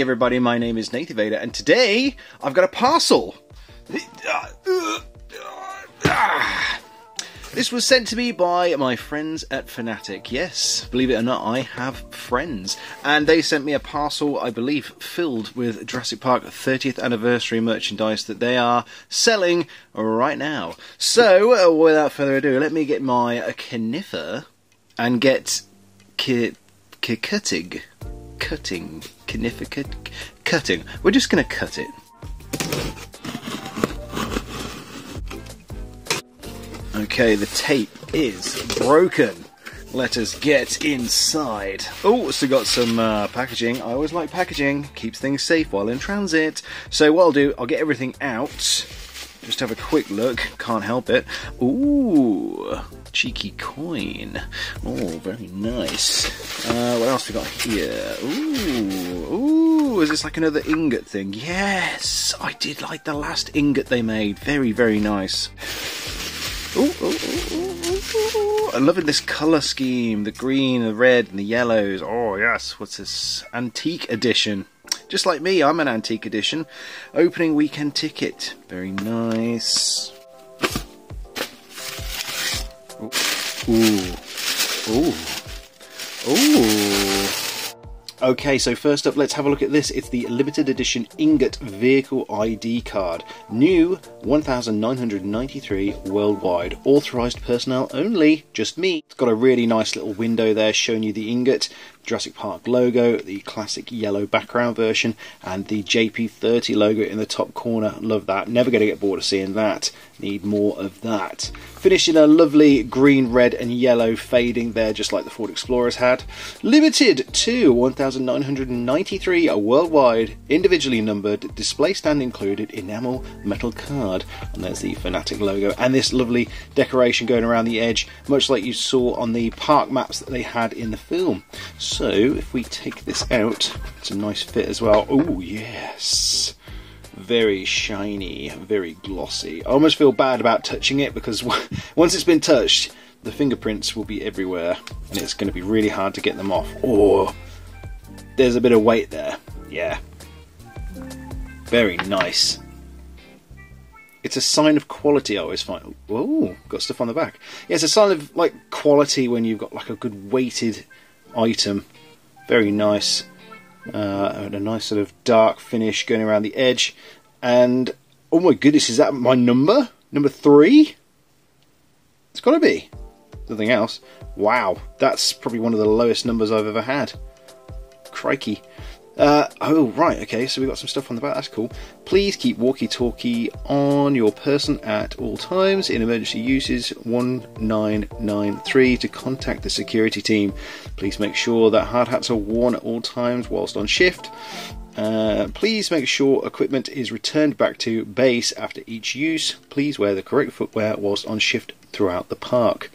Everybody, my name is Nathy Vader, and today I've got a parcel. This was sent to me by my friends at Fanattik. Yes, believe it or not, I have friends. And they sent me a parcel, I believe, filled with Jurassic Park 30th anniversary merchandise that they are selling right now. So, uh, without further ado, let me get my uh, Kniffer and get ki- ki- cutting. Kniffer cutting. We're just going to cut it. Okay, the tape is broken. Let us get inside. Oh, so got some uh, packaging. I always like packaging. Keeps things safe while in transit. So what I'll do, I'll get everything out. Just have a quick look. Can't help it. Ooh, cheeky coin. Oh, very nice. Uh, what else we got here? Ooh, ooh, is this like another ingot thing? Yes, I did like the last ingot they made. Very, very nice. Ooh, ooh, ooh, I'm loving this colour scheme the green, the red, and the yellows. Oh, yes, what's this? Antique edition. Just like me, I'm an antique edition. Opening weekend ticket. Very nice. Ooh. Ooh. Ooh. Okay, so first up, let's have a look at this. It's the limited edition Ingot Vehicle ID card. New 1993 worldwide. Authorized personnel only, just me. It's got a really nice little window there showing you the ingot, Jurassic Park logo, the classic yellow background version, and the JP30 logo in the top corner. Love that. Never going to get bored of seeing that. Need more of that. Finished in a lovely green, red, and yellow fading there, just like the Ford Explorers had. Limited to 1,993 worldwide, individually numbered, display stand included, enamel metal card. And there's the Fanattik logo, and this lovely decoration going around the edge, much like you saw on the park maps that they had in the film. So, if we take this out, it's a nice fit as well. Oh, yes very shiny, very glossy. I almost feel bad about touching it because once it's been touched, the fingerprints will be everywhere and it's going to be really hard to get them off. Oh, there's a bit of weight there. Yeah. Very nice. It's a sign of quality, I always find. Oh, got stuff on the back. Yeah, it's a sign of like quality when you've got like a good weighted item. Very nice. Uh, a nice sort of dark finish going around the edge. And oh my goodness, is that my number? Number three? It's got to be. Nothing else. Wow, that's probably one of the lowest numbers I've ever had. Crikey. Uh, oh, right, okay, so we've got some stuff on the back, that's cool. Please keep walkie talkie on your person at all times. In emergency uses 1993 to contact the security team. Please make sure that hard hats are worn at all times whilst on shift. Uh, please make sure equipment is returned back to base after each use. Please wear the correct footwear whilst on shift throughout the park.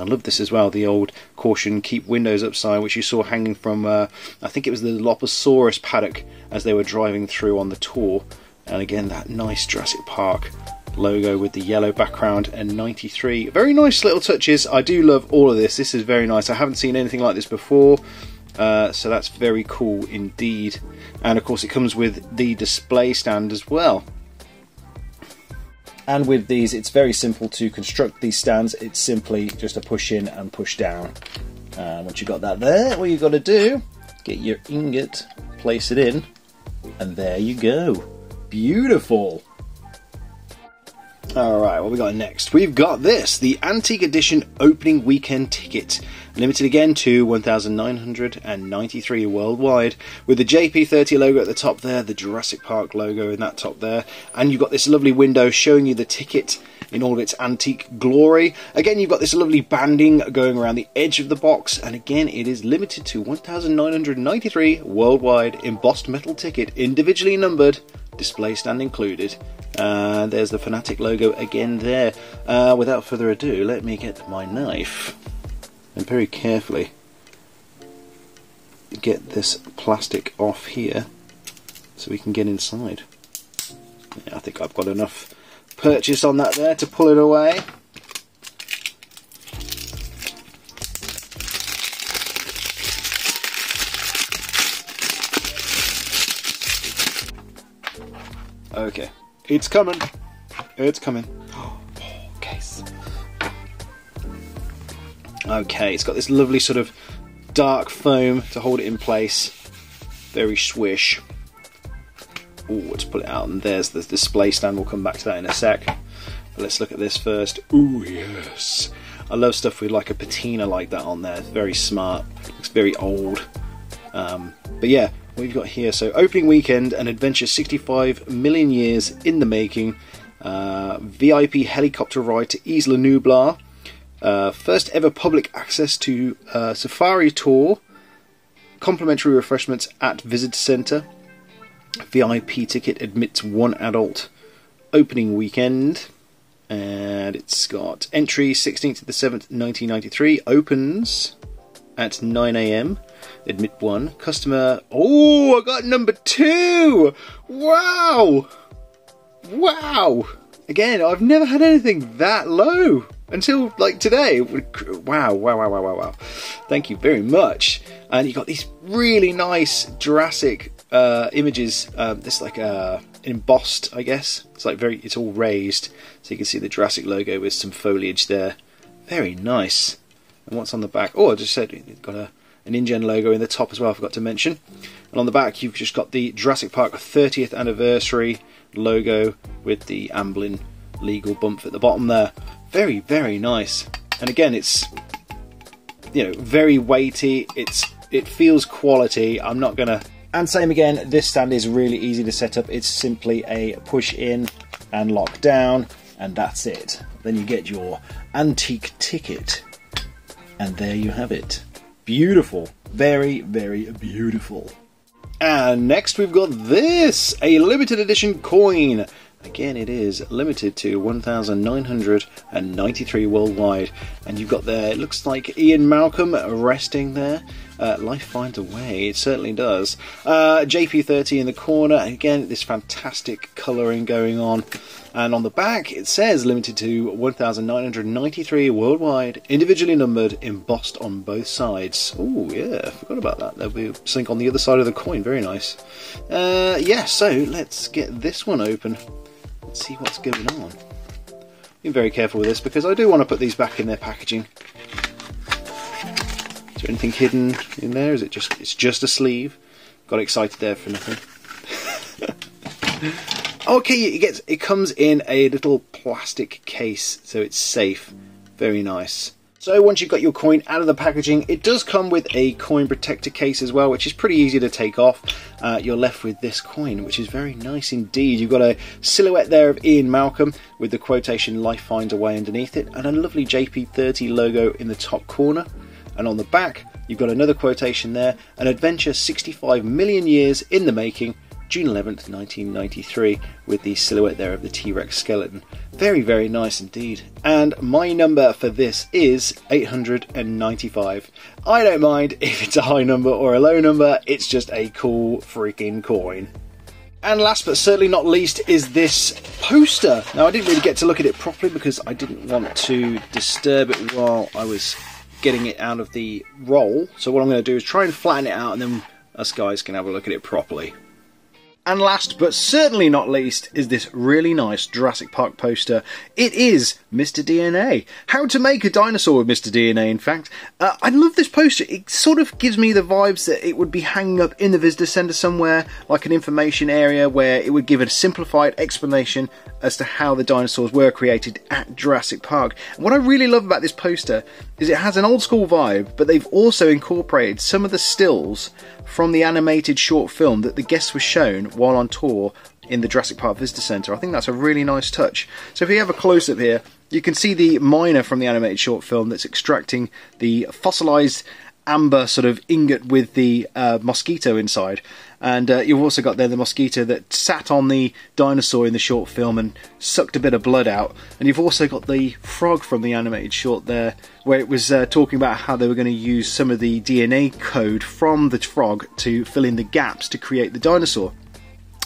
I love this as well. The old caution, keep windows up sign, which you saw hanging from, uh, I think it was the Loposaurus paddock as they were driving through on the tour. And again, that nice Jurassic Park logo with the yellow background and 93. Very nice little touches. I do love all of this. This is very nice. I haven't seen anything like this before. Uh, so that's very cool indeed. And of course, it comes with the display stand as well. And with these, it's very simple to construct these stands. It's simply just a push in and push down. And once you've got that there, what you've got to do, get your ingot, place it in, and there you go. Beautiful. Alright, what we got next? We've got this, the Antique Edition opening weekend ticket. Limited again to 1,993 worldwide, with the JP30 logo at the top there, the Jurassic Park logo in that top there, and you've got this lovely window showing you the ticket in all of its antique glory. Again, you've got this lovely banding going around the edge of the box, and again, it is limited to 1,993 worldwide embossed metal ticket, individually numbered, display stand included. Uh, there's the Fanattik logo again there. Uh, without further ado, let me get my knife and very carefully get this plastic off here so we can get inside. Yeah, I think I've got enough purchase on that there to pull it away. It's coming. It's coming. Oh, case. Okay, it's got this lovely sort of dark foam to hold it in place. Very swish. Oh, let's pull it out, and there's the display stand. We'll come back to that in a sec. But let's look at this first. Ooh, yes. I love stuff with like a patina like that on there. Very smart. Looks very old. Um, but yeah, we've got here. So opening weekend, an adventure 65 million years in the making. Uh, VIP helicopter ride to Isla Nublar. Uh, first ever public access to uh, safari tour. Complimentary refreshments at visitor centre. VIP ticket admits one adult. Opening weekend and it's got entry 16th to the 7th 1993 opens at 9am admit one. Customer oh i got number two. Wow. Wow. Again i've never had anything that low until like today. Wow wow wow wow wow. Wow thank you very much. And you got these really nice jurassic uh, images. Um, this like uh, embossed, I guess. It's like very, it's all raised, so you can see the Jurassic logo with some foliage there. Very nice. And what's on the back? Oh, I just said got a an InGen logo in the top as well. I forgot to mention. And on the back, you've just got the Jurassic Park 30th anniversary logo with the Amblin legal bump at the bottom there. Very, very nice. And again, it's you know very weighty. It's it feels quality. I'm not gonna and same again, this stand is really easy to set up. It's simply a push in and lock down, and that's it. Then you get your antique ticket, and there you have it. Beautiful. Very, very beautiful. And next we've got this, a limited edition coin. Again, it is limited to 1,993 worldwide. And you've got there, it looks like Ian Malcolm resting there. Uh, life finds a way, it certainly does. Uh, JP30 in the corner, again, this fantastic colouring going on. And on the back, it says limited to 1,993 worldwide, individually numbered, embossed on both sides. Oh, yeah, forgot about that. There'll be something on the other side of the coin, very nice. Uh, yeah, so let's get this one open. Let's see what's going on. Be very careful with this because I do want to put these back in their packaging. Is there anything hidden in there? Is it just it's just a sleeve? Got excited there for nothing. okay, it gets it comes in a little plastic case, so it's safe. Very nice. So once you've got your coin out of the packaging, it does come with a coin protector case as well, which is pretty easy to take off. Uh, you're left with this coin, which is very nice indeed. You've got a silhouette there of Ian Malcolm with the quotation "Life finds a way" underneath it, and a lovely JP30 logo in the top corner. And on the back, you've got another quotation there an adventure 65 million years in the making, June 11th, 1993, with the silhouette there of the T Rex skeleton. Very, very nice indeed. And my number for this is 895. I don't mind if it's a high number or a low number, it's just a cool freaking coin. And last but certainly not least is this poster. Now, I didn't really get to look at it properly because I didn't want to disturb it while I was getting it out of the roll. So what I'm going to do is try and flatten it out and then us guys can have a look at it properly. And last but certainly not least is this really nice Jurassic Park poster. It is Mr. DNA. How to make a dinosaur with Mr. DNA, in fact. Uh, I love this poster. It sort of gives me the vibes that it would be hanging up in the visitor centre somewhere, like an information area where it would give a simplified explanation as to how the dinosaurs were created at Jurassic Park. And what I really love about this poster is it has an old school vibe, but they've also incorporated some of the stills from the animated short film that the guests were shown while on tour in the Jurassic Park Visitor Centre. I think that's a really nice touch. So if you have a close up here, you can see the miner from the animated short film that's extracting the fossilized amber sort of ingot with the uh, mosquito inside. And uh, you've also got there the mosquito that sat on the dinosaur in the short film and sucked a bit of blood out. And you've also got the frog from the animated short there, where it was uh, talking about how they were going to use some of the DNA code from the frog to fill in the gaps to create the dinosaur.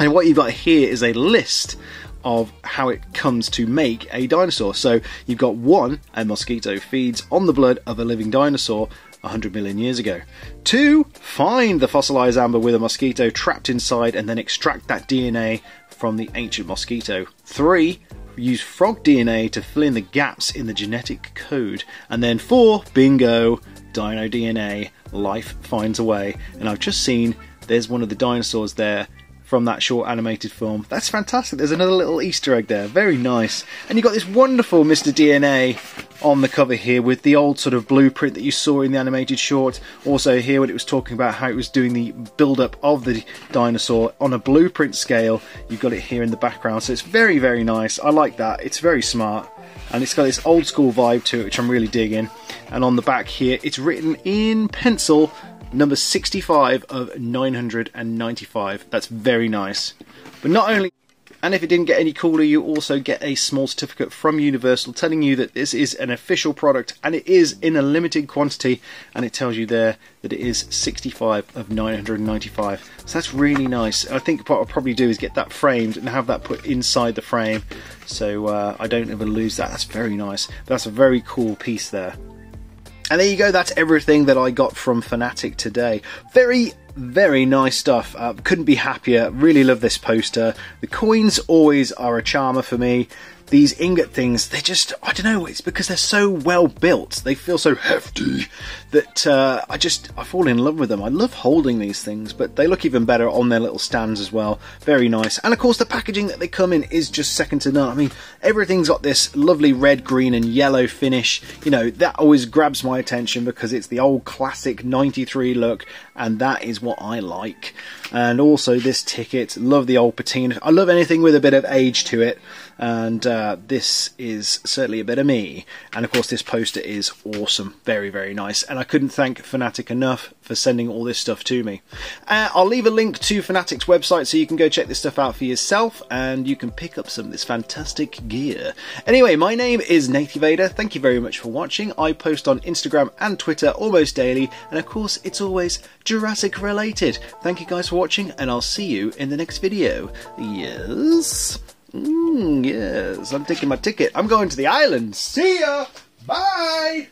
And what you've got here is a list of how it comes to make a dinosaur. So you've got one, a mosquito feeds on the blood of a living dinosaur 100 million years ago. Two, find the fossilized amber with a mosquito trapped inside and then extract that DNA from the ancient mosquito. Three, use frog DNA to fill in the gaps in the genetic code. And then four, bingo, dino DNA, life finds a way. And I've just seen there's one of the dinosaurs there from that short animated film. That's fantastic. There's another little Easter egg there. Very nice. And you've got this wonderful Mr. DNA on the cover here with the old sort of blueprint that you saw in the animated short. Also here when it was talking about how it was doing the build-up of the dinosaur on a blueprint scale. You've got it here in the background. So it's very, very nice. I like that. It's very smart. And it's got this old school vibe to it, which I'm really digging. And on the back here, it's written in pencil number 65 of 995. That's very nice. But not only and if it didn't get any cooler, you also get a small certificate from Universal telling you that this is an official product and it is in a limited quantity. And it tells you there that it is 65 of 995. So that's really nice. I think what I'll probably do is get that framed and have that put inside the frame so uh, I don't ever lose that. That's very nice. That's a very cool piece there. And there you go, that's everything that I got from Fanattik today. Very, very nice stuff. Uh, couldn't be happier. Really love this poster. The coins always are a charmer for me these ingot things, they just, I don't know, it's because they're so well built. They feel so hefty that uh, I just, I fall in love with them. I love holding these things, but they look even better on their little stands as well. Very nice. And of course, the packaging that they come in is just second to none. I mean, everything's got this lovely red, green, and yellow finish. You know, that always grabs my attention because it's the old classic 93 look, and that is what I like. And also, this ticket, love the old patina. I love anything with a bit of age to it and uh, this is certainly a bit of me. And of course, this poster is awesome, very, very nice. And I couldn't thank Fanattik enough for sending all this stuff to me. Uh, I'll leave a link to Fanattik's website so you can go check this stuff out for yourself and you can pick up some of this fantastic gear. Anyway, my name is Nathy Vader. Thank you very much for watching. I post on Instagram and Twitter almost daily, and of course, it's always Jurassic related. Thank you guys for watching, and I'll see you in the next video. Yes. Mm, yes, I'm taking my ticket. I'm going to the island. See ya. Bye.